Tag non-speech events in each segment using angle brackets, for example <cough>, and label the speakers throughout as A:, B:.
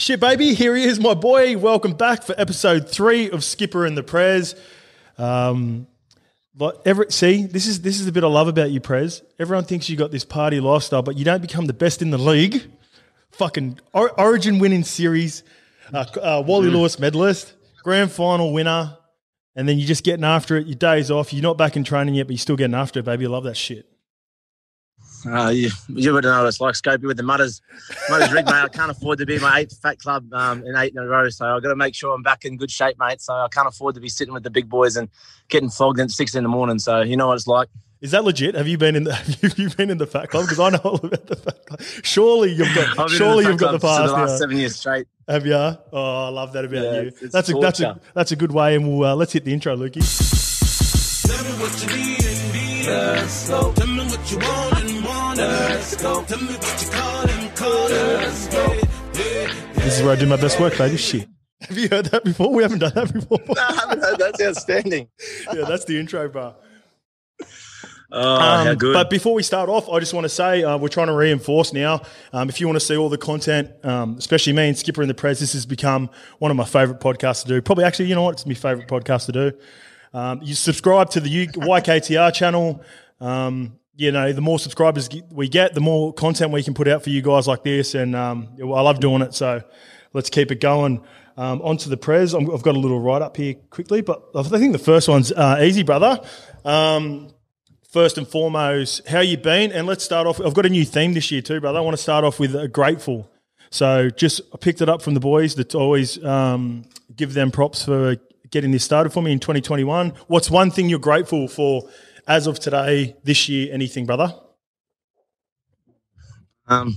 A: Shit, baby, here he is, my boy. Welcome back for episode three of Skipper and the Prez. Um, but every, see, this is this is a bit I love about you, Prez. Everyone thinks you got this party lifestyle, but you don't become the best in the league. Fucking or, Origin winning series, uh, uh, Wally Lewis medalist, grand final winner, and then you're just getting after it. Your days off. You're not back in training yet, but you're still getting after it, baby. I love that shit.
B: Uh, you, you would know what it's like, Scopey, with the Mutters. Mutters rig, mate. I can't afford to be my eighth fat club um, in eight in a row. So I've got to make sure I'm back in good shape, mate. So I can't afford to be sitting with the big boys and getting flogged at six in the morning. So you know what it's like.
A: Is that legit? Have you been in the <laughs> Have you been in the fat club? Because I know all about the fat club. Surely you've got. surely you've got the past.
B: the last seven years straight.
A: Have you? Oh, I love that about yeah, you. That's a that's a that's a good way. And we'll uh, let's hit the intro, Lukey. Tell me what you want and want. Let's. Tell me what you call and call. Let's go. This is where I do my best work, baby. Shit. <laughs> Have you heard that before? We haven't done that before. <laughs>
B: no, I haven't heard. That's outstanding. <laughs>
A: yeah, that's the intro bar.
B: Oh, um, how good.
A: But before we start off, I just want to say uh, we're trying to reinforce now. Um, if you want to see all the content, um, especially me and Skipper in the Prez, this has become one of my favorite podcasts to do. Probably, actually, you know what? It's my favorite podcast to do. Um, you subscribe to the YKTR channel. Um, you know, the more subscribers we get, the more content we can put out for you guys like this. And um, I love doing it. So let's keep it going. Um, onto the Prez. i have got a little write up here quickly, but I think the first one's uh, easy, brother. Um, first and foremost, how you been? And let's start off. I've got a new theme this year too, brother. I want to start off with uh, grateful. So just I picked it up from the boys that always um, give them props for getting this started for me in 2021. What's one thing you're grateful for as of today, this year? Anything, brother?
B: Um,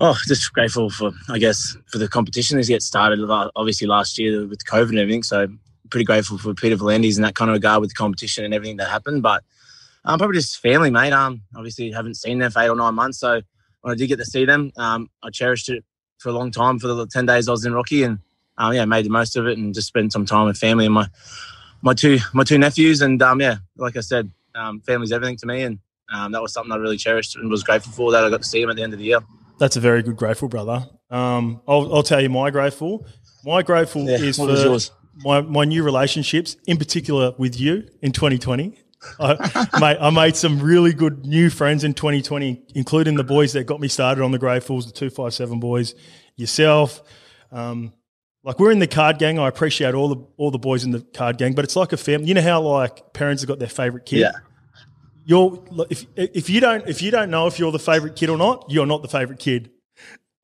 B: oh, just grateful for, I guess, for the competition to get started. Obviously, last year with COVID and everything, so pretty grateful for Peter V'landys in that kind of regard with the competition and everything that happened. But um, probably just family, mate. Um, obviously haven't seen them for eight or nine months, so when I did get to see them, um, I cherished it for a long time for the ten days I was in Rocky, and um, yeah, made the most of it and just spent some time with family and my my two my two nephews. And um, yeah, like I said, um, family's everything to me, and um, that was something I really cherished and was grateful for that I got to see them at the end of the year.
A: That's a very good grateful, brother. Um, I'll, I'll tell you my grateful. My grateful yeah, is for my, my new relationships, in particular with you in 2020. I, <laughs> mate, I made some really good new friends in 2020, including the boys that got me started on the Gratefuls, the 257 boys, yourself, um, like we're in the card gang. I appreciate all the all the boys in the card gang, but it's like a family. You know how like parents have got their favorite kid.
B: Yeah.
A: You're if if you don't if you don't know if you're the favorite kid or not, you're not the favorite kid.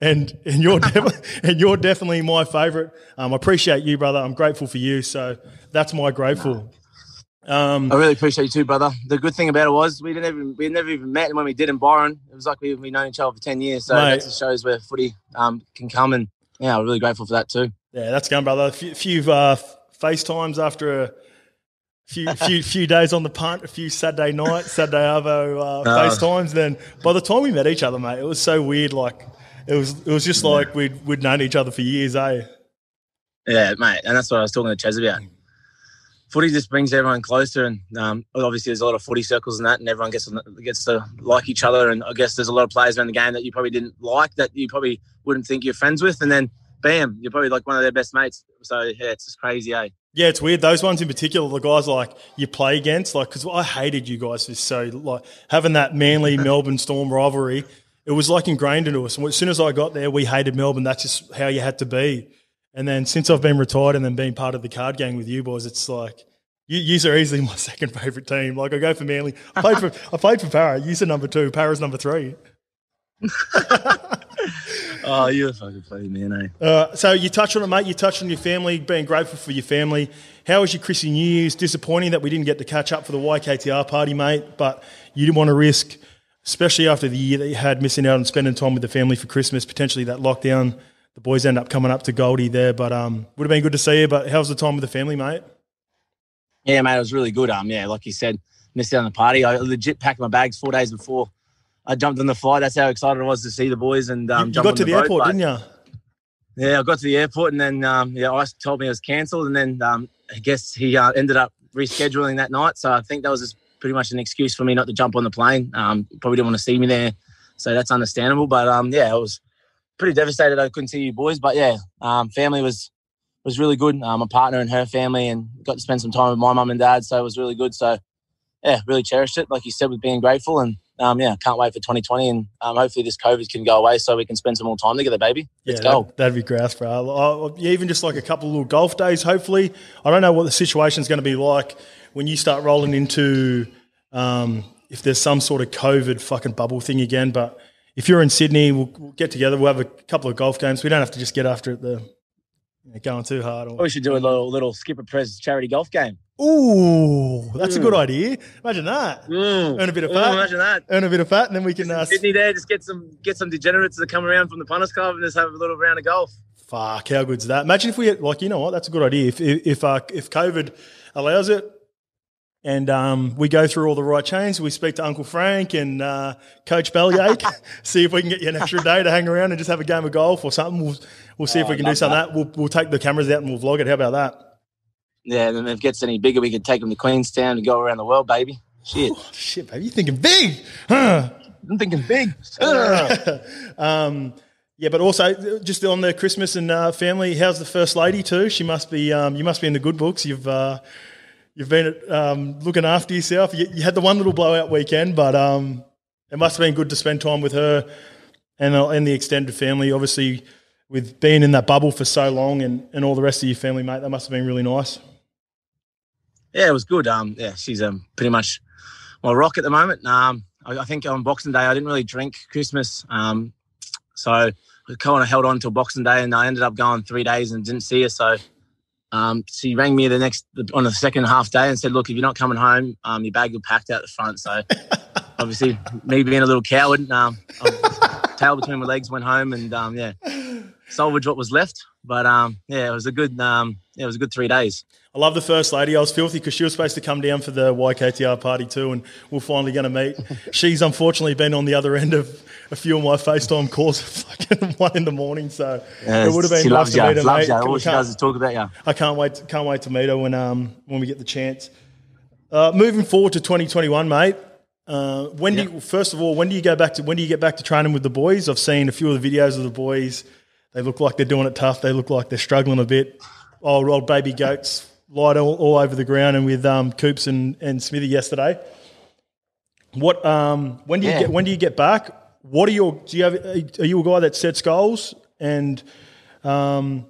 A: And and you're <laughs> def- and you're definitely my favorite. Um, I appreciate you, brother. I'm grateful for you. So that's my grateful.
B: Um, I really appreciate you too, brother. The good thing about it was we didn't even we never even met when we did in Byron. It was like we've known each other for ten years. So mate, that just shows where footy um, can come, and yeah, I'm really grateful for that too.
A: Yeah, that's going, brother. A few, few uh, FaceTimes after a few <laughs> few few days on the punt, a few Saturday night, Saturday Arvo uh, <laughs> uh, FaceTimes. Then by the time we met each other, mate, it was so weird. Like it was it was just like we'd we'd known each other for years, eh?
B: Yeah, mate, and that's what I was talking to Chaz about. Footy just brings everyone closer, and um, obviously there's a lot of footy circles and that, and everyone gets gets to like each other. And I guess there's a lot of players around the game that you probably didn't like, that you probably wouldn't think you're friends with, and then bam, you're probably like one of their best mates. So yeah, it's just crazy, eh?
A: Yeah, it's weird. Those ones in particular, the guys like you play against, like because I hated you guys for so like having that Manly <laughs> Melbourne Storm rivalry. It was like ingrained into us. And as soon as I got there, we hated Melbourne. That's just how you had to be. And then since I've been retired and then being part of the card gang with you boys, it's like you, you are easily my <laughs> second favourite team. Like I go for Manly. I played <laughs> for I played for Parra. You are number two. Parra's number three. <laughs>
B: oh, you're fucking funny man,
A: eh? Uh, so you touched on it, mate. You touched on your family, being grateful for your family. How was your Chrissy New Year's? Disappointing that we didn't get to catch up for the YKTR party, mate. But you didn't want to risk, especially after the year that you had, missing out on spending time with the family for Christmas. Potentially that lockdown. The boys end up coming up to Goldie there, but um, would have been good to see you. But how's the time with the family, mate?
B: Yeah, mate, it was really good. Um, yeah, like you said, missed out on the party. I legit packed my bags four days before I jumped on the flight. That's how excited I was to see the boys. And um,
A: you, you got to the, the airport, didn't you?
B: Yeah, I got to the airport, and then um, yeah, Ice told me it was cancelled, and then um, I guess he uh, ended up rescheduling that night. So I think that was just pretty much an excuse for me not to jump on the plane. Um, probably didn't want to see me there, so that's understandable. But um, yeah, it was pretty devastated I couldn't see you boys, but yeah, um, family was was really good. Um, my partner and her family, and got to spend some time with my mum and dad, so it was really good. So yeah, really cherished it, like you said, with being grateful, and um, yeah, can't wait for 2020, and um, hopefully this COVID can go away so we can spend some more time together, baby. Let's
A: yeah,
B: go.
A: That'd, be great, bro. Uh, yeah, even just like a couple of little golf days, hopefully. I don't know what the situation's going to be like when you start rolling into um, if there's some sort of COVID fucking bubble thing again, but if you're in Sydney, we'll, we'll, get together. We'll have a couple of golf games. We don't have to just get after it, the you know, going too hard. Or,
B: we should do a little little Skipper Prez charity golf game.
A: Ooh, that's mm. a good idea. Imagine that.
B: Mm.
A: Earn a bit of fat.
B: Ooh, imagine that.
A: Earn a bit of fat, and then we can
B: uh, Sydney there. Just get some get some degenerates to come around from the Punters Club and just have a little round of golf.
A: Fuck, how good's that? Imagine if we had, like, you know what? That's a good idea. If if uh, if COVID allows it, and um, we go through all the right chains. We speak to Uncle Frank and uh, Coach Bellyache, <laughs> see if we can get you an extra day to hang around and just have a game of golf or something. We'll, we'll see oh, if we can do something that. that. We'll, we'll take the cameras out and we'll vlog it. How about that?
B: Yeah, and then if it gets any bigger, we can take them to Queenstown and go around the world, baby. Shit.
A: Oh, shit, baby. You're thinking big. Huh?
B: I'm thinking big. <laughs>
A: um, yeah, but also just on the Christmas and uh, family, how's the first lady too? She must be. Um, you must be in the good books. You've uh, you've been um, looking after yourself. You, you, had the one little blowout weekend, but um, it must have been good to spend time with her and uh, and the extended family. Obviously, with being in that bubble for so long and, and all the rest of your family, mate, that must have been really nice.
B: Yeah, it was good. Um, yeah, she's um, pretty much my rock at the moment. Um, I, I, think on Boxing Day I didn't really drink Christmas, um, so I kind of held on until Boxing Day, and I ended up going three days and didn't see her. So um, she rang me the next on the second half day and said, "Look, if you're not coming home, um, your bag will packed out the front." So <laughs> obviously, me being a little coward, um, tail between my legs, went home and um, yeah, salvaged what was left. But um, yeah, it was a good um, yeah, it was a good three days.
A: I love the first lady. I was filthy because she was supposed to come down for the YKTR party too, and we're finally going to meet. <laughs> She's unfortunately been on the other end of a few of my FaceTime calls at fucking <laughs> one in the morning. So
B: yeah,
A: it would have been
B: nice
A: to meet her,
B: mate. You. All she does is talk about you.
A: I can't wait. To, can't wait to meet her when um when we get the chance. Uh, moving forward to 2021, mate. Uh, when do you, first of all, when do you go back to when do you get back to training with the boys? I've seen a few of the videos of the boys. They look like they're doing it tough. They look like they're struggling a bit. Old old baby goats light all, all over the ground and with um, Coops and, and Smithy yesterday. What um, when do you yeah. get when do you get back? What are your do you have are you a guy that sets goals and um,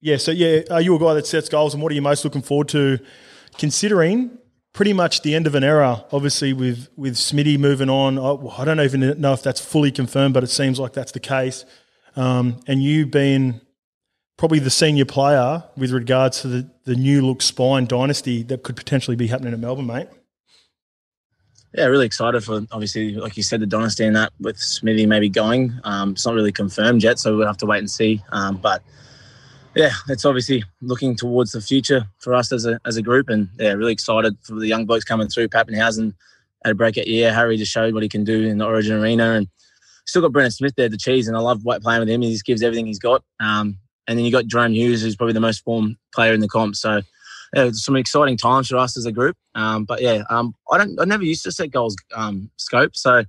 A: yeah so yeah are you a guy that sets goals and what are you most looking forward to considering pretty much the end of an era obviously with with Smitty moving on I, I don't even know if that's fully confirmed but it seems like that's the case um, and you being probably the senior player with regards to the, the new look spine dynasty that could potentially be happening at Melbourne, mate.
B: Yeah, really excited for obviously, like you said, the dynasty and that with Smithy maybe going. Um, it's not really confirmed yet, so we'll have to wait and see. Um, but yeah, it's obviously looking towards the future for us as a as a group, and yeah, really excited for the young blokes coming through. Papenhuyzen had a breakout year. Harry just showed what he can do in the Origin arena, and still got Brandon Smith there, the cheese, and I love playing with him. He just gives everything he's got. Um, and then you got Jahrome Hughes, who's probably the most formed player in the comp. So yeah, some exciting times for us as a group. Um, but yeah, um, I don't. I never used to set goals um, scope. So,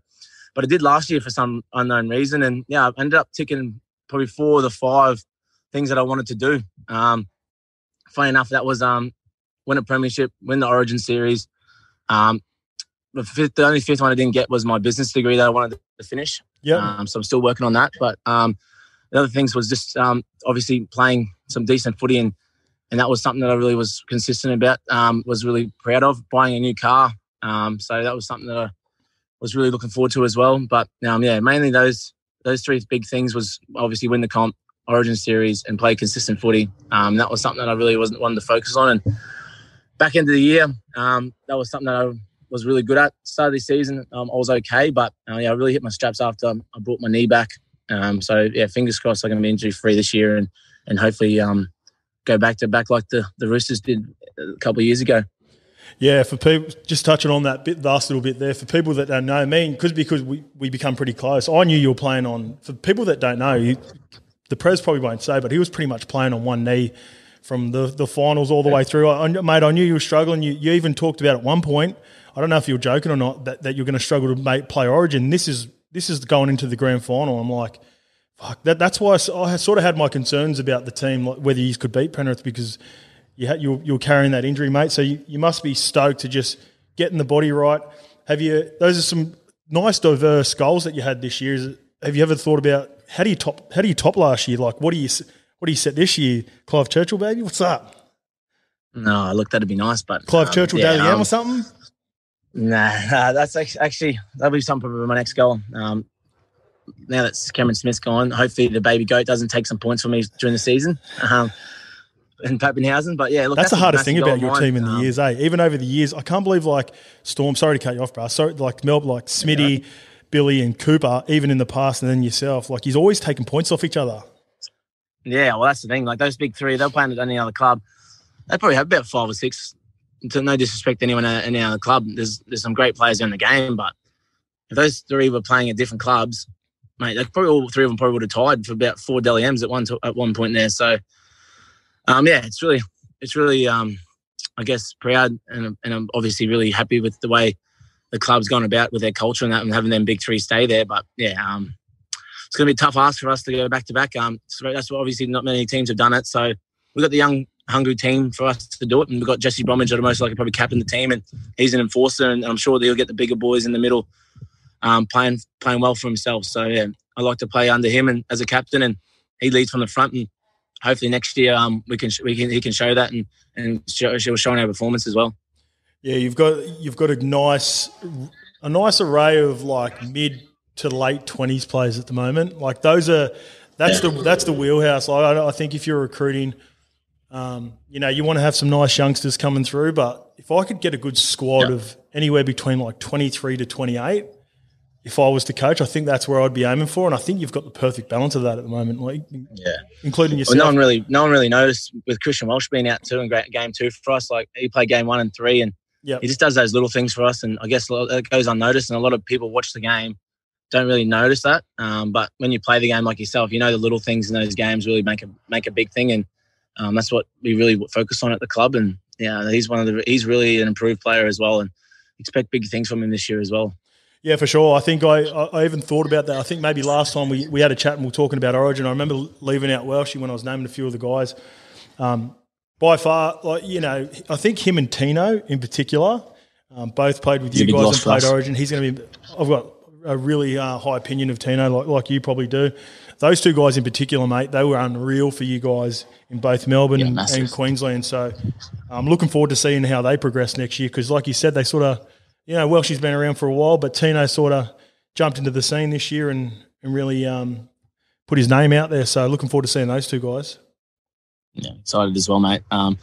B: but I did last year for some unknown reason, and yeah, I ended up ticking probably four of the five things that I wanted to do. Um, funny enough, that was um, win a premiership, win the Origin series. Um, the, fifth, the only fifth one I didn't get was my business degree that I wanted to finish.
A: Yeah.
B: Um, so I'm still working on that. But um, the other things was just um, obviously playing some decent footy and and that was something that I really was consistent about. Um, was really proud of buying a new car. Um, so that was something that I was really looking forward to as well. But um, yeah, mainly those those three big things was obviously win the comp, Origin series, and play consistent footy. Um, that was something that I really wasn't wanting to focus on. And back into the year, um, that was something that I was really good at. Start of the season, um, I was okay, but uh, yeah, I really hit my straps after I brought my knee back. Um, so yeah, fingers crossed I'm going to be injury free this year and and hopefully um, go back to back like the the Roosters did a couple of years ago.
A: Yeah, for people, just touching on that bit, last little bit there, for people that don't know, mean, because because we, we become pretty close. I knew you were playing on. For people that don't know, you, the press probably won't say, but he was pretty much playing on one knee from the, the finals all the way through. I, mate, I knew you were struggling. You, you even talked about at one point. I don't know if you were joking or not that, that you're going to struggle to make play Origin. This is this is going into the grand final. I'm like, fuck, that, that's why I sort of had my concerns about the team, like whether you could beat Penrith because you had, you, were- you were carrying that injury, mate. So you, you must be stoked to just getting the body right. Have you? Those are some nice diverse goals that you had this year. Is it, have you ever thought about how do you top? How do you top last year? Like what do you s- what do you set this year? Clive Churchill, baby, what's up?
B: No, look, that'd be nice, but
A: Clive
B: um,
A: Churchill,
B: yeah, um,
A: or something?
B: Nah, <laughs> nah, that's actually that'll be something for my next goal. Um, now that Cameron Smith's gone, hopefully the baby goat doesn't take some points for me during the season. Um, in Papenhuyzen, but yeah, look,
A: That's, the hardest thing about your team in the
B: Um,
A: years, eh? Even over the years, I can't believe like Storm. Sorry to cut you off, bro. Sorry, like Mel, like Smitty, Billy, and Cooper. Even in the past, and then yourself, like he's always taking points off each other.
B: Yeah, well, that's the thing. Like those big three, they're playing at any other club. They probably have about five or six. To no disrespect to anyone in other club, there's there's some great players in the game, but if those three were playing at different clubs, mate, they probably all three of them probably would have tied for about four Dally M's at one to, at one point there. So, um, yeah, it's really it's really um, I guess proud and and I'm obviously really happy with the way the club's gone about with their culture and that and having them big three stay there. But yeah, um, it's going to be a tough ask for us to go back to back. Um, that's obviously not many teams have done it. So we've got the young, hungry team for us to do it, and we've got Jesse Bromwich that'll most likely probably captain the team, and he's an enforcer, and I'm sure that he'll get the bigger boys in the middle, um, playing playing well for himself. So yeah, I like to play under him and as a captain, and he leads from the front, and hopefully next year um, we can we can he can show that and and show, show showing our performance as well.
A: Yeah, you've got you've got a nice a nice array of like mid to late twenties players at the moment. Like those are that's the that's the wheelhouse. Like I, I think if you're recruiting, um, you know, you want to have some nice youngsters coming through. But if I could get a good squad
B: Yeah.
A: of anywhere between like twenty three to twenty eight. If I was to coach, I think that's where I'd be aiming for, and I think you've got the perfect balance of that at the moment, like
B: Yeah.
A: including
B: Well,
A: yourself.
B: no one really, no one really noticed with Christian Welch being out too in game two for us. Like he played game one and three, and
A: Yep.
B: he just does those little things for us. And I guess it goes unnoticed. And a lot of people watch the game, don't really notice that. Um, but when you play the game like yourself, you know the little things in those games really make a make a big thing. And um, that's what we really focus on at the club. And yeah, he's one of the he's really an improved player as well. And expect big things from him this year as well.
A: Yeah, for sure. I think I, I I even thought about that. I think maybe last time we, we had a chat and we were talking about Origin. I remember leaving out Welshy when I was naming a few of the guys. Um, by far, like you know, I think him and Tino in particular, um, both played with
B: He's
A: you
B: big
A: guys and played
B: us.
A: Origin. He's going to be. I've got a really uh, high opinion of Tino, like like you probably do. Those two guys in particular, mate, they were unreal for you guys in both Melbourne
B: Yeah,
A: and, and Queensland. So I'm looking forward to seeing how they progress next year because, like you said, they sort of, you know, Welch has been around for a while, but Tino sort of jumped into the scene this year and, and really um, put his name out there. So looking forward to seeing those two guys.
B: Yeah, excited as well, mate. Um,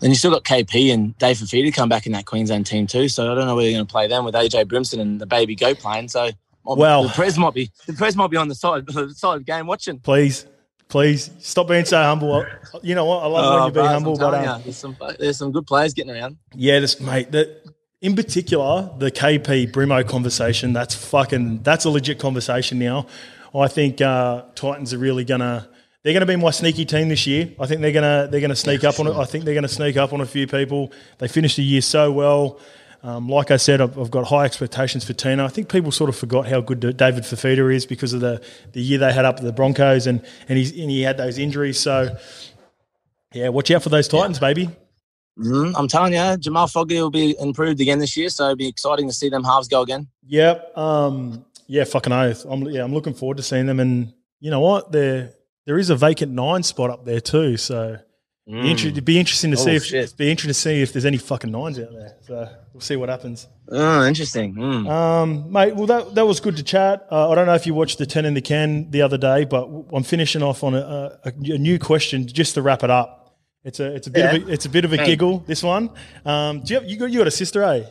B: then you still got KP and Dave Fifita come back in that Queensland team too. So I don't know whether you're going to play them with AJ Brimson and the baby goat playing. So
A: Well-
B: the press might be the press might be on the side <laughs> the side of the game watching.
A: Please, please stop being so humble. You know what? I love when
B: Oh,
A: you be humble, but um,
B: ya, there's some there's some good players getting around.
A: Yeah, this mate. That in particular, the KP Brimo conversation. That's fucking. That's a legit conversation now. I think uh, Titans are really gonna. They're going to be my sneaky team this year. I think they're gonna they're going to sneak up on it. I think they're going to sneak up on a few people. They finished the year so well. Um, like I said, I've, I've got high expectations for Tino. I think people sort of forgot how good David Fifita is because of the, the year they had up at the Broncos and and, he's, and he had those injuries. So yeah, watch out for those Titans, baby.
B: Mhm, I'm telling you, Jamal Fogarty will be improved again this year. So it'll be exciting to see them halves go again.
A: Yep. Um, yeah, fucking oath. I'm yeah, I'm looking forward to seeing them. And you know what? There there is a vacant nine spot up there too. So be inter- it'd be interesting to
B: Oh,
A: see if
B: shit.
A: be interesting to see if there's any fucking nines out there. So we'll see what happens.
B: Oh, interesting. Mm.
A: Um, mate, well that that was good to chat. Uh, I don't know if you watched the ten in the can the other day, but I'm finishing off on a, a, a new question just to wrap it up. It's a it's a bit of a, it's a bit of a
B: Hey.
A: giggle. This one. Um, do you have, you got you got a sister, eh?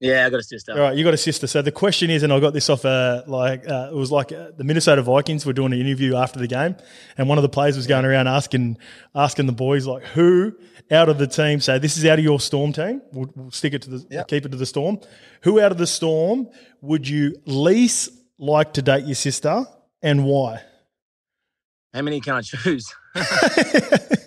B: Yeah, I got a sister.
A: All right, you got a sister. So the question is, and I got this off, uh, like uh, it was like uh, the Minnesota Vikings were doing an interview after the game, and one of the players was going around asking asking the boys like, who out of the team? So this is out of your Storm team. We'll, we'll stick it to the
B: Yeah.
A: keep it to the Storm. Who out of the Storm would you least like to date your sister, and why?
B: How many can I choose? <laughs> <laughs>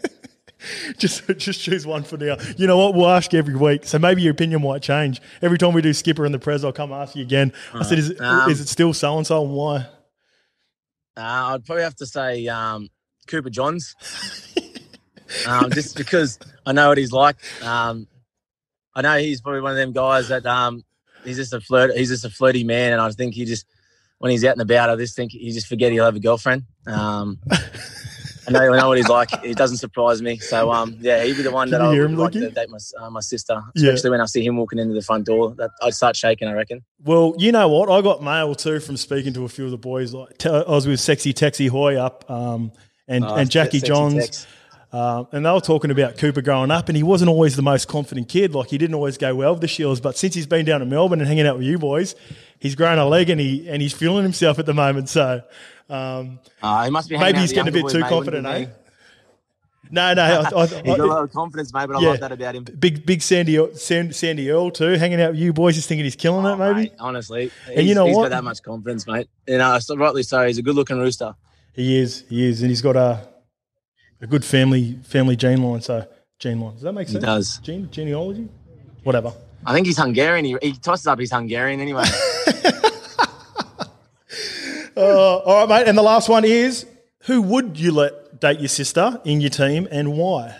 B: <laughs>
A: just just choose one for now. You know what? We'll ask you every week, so maybe your opinion might change. Every time we do Skipper and the Prez, I'll come ask you again. I said, is, it
B: Um,
A: is it still so and so, and why?
B: Uh, I'd probably have to say um, Cooper Johns, um, just because I know what he's like. Um, I know he's probably one of them guys that um, he's just a flirt. He's just a flirty man, and I think he just when he's out and about, I just think he just forget he'll have a girlfriend. I know, I know what he's like. It doesn't surprise me. So, um, yeah, he'd be the one
A: Can
B: that I would like to date my, uh, my sister,
A: Yeah.
B: especially when I see him walking into the front door. That I'd start shaking. I reckon.
A: Well, you know what? I got mail too from speaking to a few of the boys. Like I was with Sexy Texie Hoy up um, and
B: Oh,
A: and Jackie Johns.
B: text.
A: Uh, and they were talking about Cooper growing up, and he wasn't always the most confident kid. Like he didn't always go well with the Shields, but since he's been down to Melbourne and hanging out with you boys, he's grown a leg and he and he's feeling himself at the moment. So um,
B: Uh, he must be
A: maybe he's getting a bit too
B: mate,
A: confident, eh? No, no, I, I, <laughs>
B: he's got a lot of confidence, mate, but I
A: Yeah.
B: like that about him.
A: big big Sandy Sandy, Earl too, hanging out with you boys, just thinking he's killing
B: Oh,
A: it. Maybe
B: mate, honestly,
A: And you
B: He's-
A: know
B: he's
A: what?
B: got that much confidence, mate. You know, rightly so. He's a good-looking rooster.
A: he is, he is, and he's got a a good family family gene line. So gene line, does that make sense?
B: does.
A: Gene genealogy, whatever.
B: I think he's Hungarian. He, he tosses up he's Hungarian anyway. <laughs>
A: Uh, all right, mate. And the last one is who would you let date your sister in your team and why?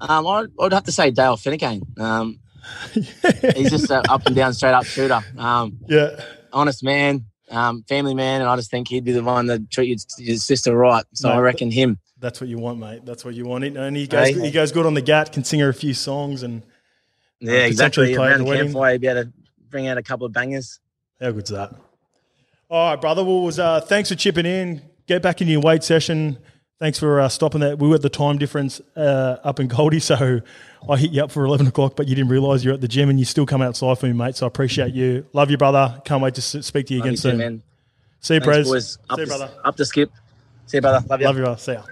B: um, I'd, I'd have to say Dale Finucane. Um, <laughs> he's just an up and down, straight up shooter. Um,
A: Yeah.
B: honest man, um, family man, and I just think he'd be the one that treat your, your sister right. So
A: Mate,
B: I reckon him.
A: That's what you want, mate. That's what you want. And he goes,
B: Hey.
A: he goes good on the gat, can sing her a few songs, and
B: Yeah,
A: potentially
B: exactly. Around
A: the
B: campfire, he'd be able to bring out a couple of bangers.
A: how good's that? All right, brother. Well, was, uh, thanks for chipping in. Get back in your weight session. Thanks for uh, stopping that. We were at the time difference uh, up in Goldie, <laughs> so I hit you up for 11 o'clock, but you didn't realise you're at the gym and you still come outside for me, mate. So I appreciate you. Love you, brother. Can't wait to speak to you
B: Love
A: again
B: you too,
A: soon.
B: man.
A: See you,
B: Thanks,
A: Prez.
B: boys. Up,
A: See you, brother.
B: up to skip. See you, brother. Love you.
A: Love you, brother. See ya.